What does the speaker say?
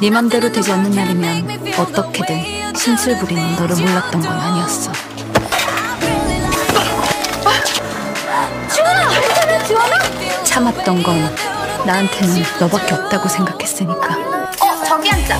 네 맘대로 되지 않는 날이면 어떻게든 신술 부리는 너를 몰랐던 건 아니었어. 주원아! 참았던 건 나한테는 너밖에 없다고 생각했으니까. 어, 저기 앉자.